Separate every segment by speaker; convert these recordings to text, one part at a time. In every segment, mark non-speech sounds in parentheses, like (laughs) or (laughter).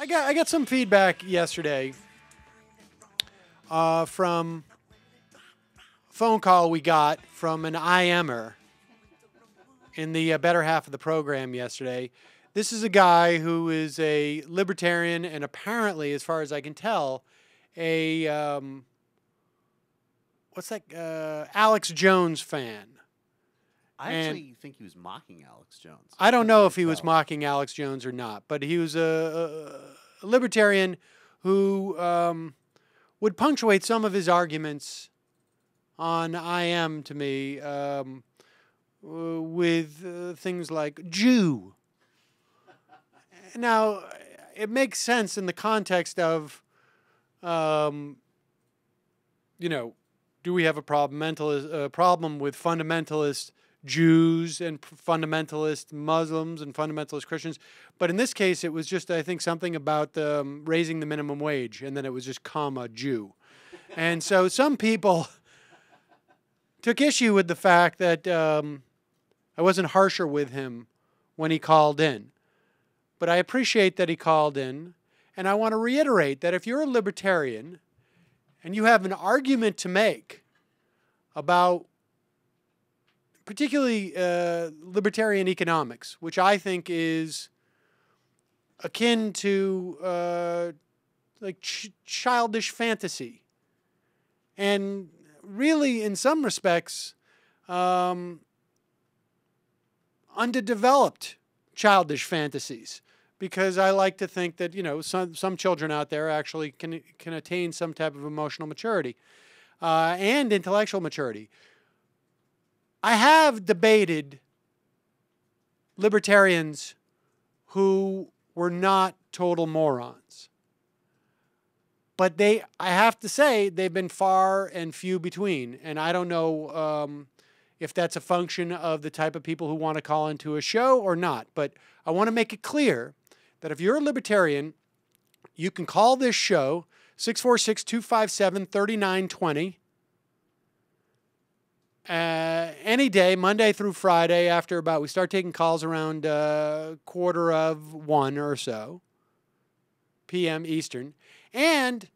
Speaker 1: I got I got some feedback yesterday uh, from a phone call we got from an IMer in the uh, better half of the program yesterday. This is a guy who is a libertarian and apparently, as far as I can tell, a um, what's that? Uh, Alex Jones fan.
Speaker 2: I
Speaker 1: And-
Speaker 2: actually think he was mocking Alex Jones.
Speaker 1: I don't know if he was mocking Alex Jones or not, but he was a, a, libertarian who um, would punctuate some of his arguments on IM to me um, uh, with uh, things like Jew. Now, it makes sense in the context of, um, you know, do we have a problem, mental, a problem with fundamentalist Jews and fundamentalist Muslims and fundamentalist Christians? But in this case, it was just, I think, something about um, raising the minimum wage, and then it was just comma Jew. And so some people (laughs) took issue with the fact that um, I wasn't harsher with him when he called in. But I appreciate that he called in. And I want to reiterate that if you're a libertarian and you have an argument to make about particularly uh, libertarian economics, which I think is akin to uh, like ch- childish fantasy, and really, in some respects, um, underdeveloped childish fantasies. Because I like to think that you know some some children out there actually can can attain some type of emotional maturity uh, and intellectual maturity. I have debated libertarians who were not total morons. But they, I have to say, they've been far and few between. And I don't know um, if that's a function of the type of people who want to call into a show or not. But I want to make it clear that if you're a libertarian, you can call this show 646 257 3920 uh, any day, Monday through Friday, after about, we start taking calls around uh, quarter of one or so p.m. Eastern. And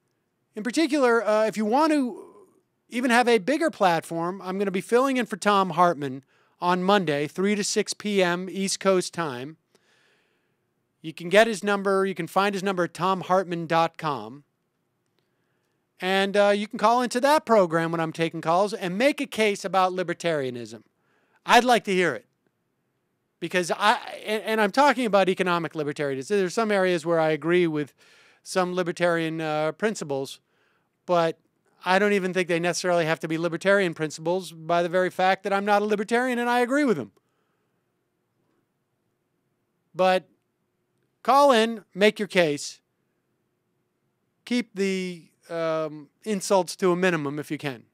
Speaker 1: in particular, uh, if you want to even have a bigger platform, I'm going to be filling in for Thom Hartmann on Monday, 3 to 6 p.m. East Coast time. You can get his number, you can find his number at thomhartmann.com. And uh, you can call into that program when I'm taking calls and make a case about libertarianism. I'd like to hear it. Because I, and, and I'm talking about economic libertarianism. There's some areas where I agree with some libertarian uh, principles, but I don't even think they necessarily have to be libertarian principles by the very fact that I'm not a libertarian and I agree with them. But call in, make your case, keep the um, insults to a minimum if you can.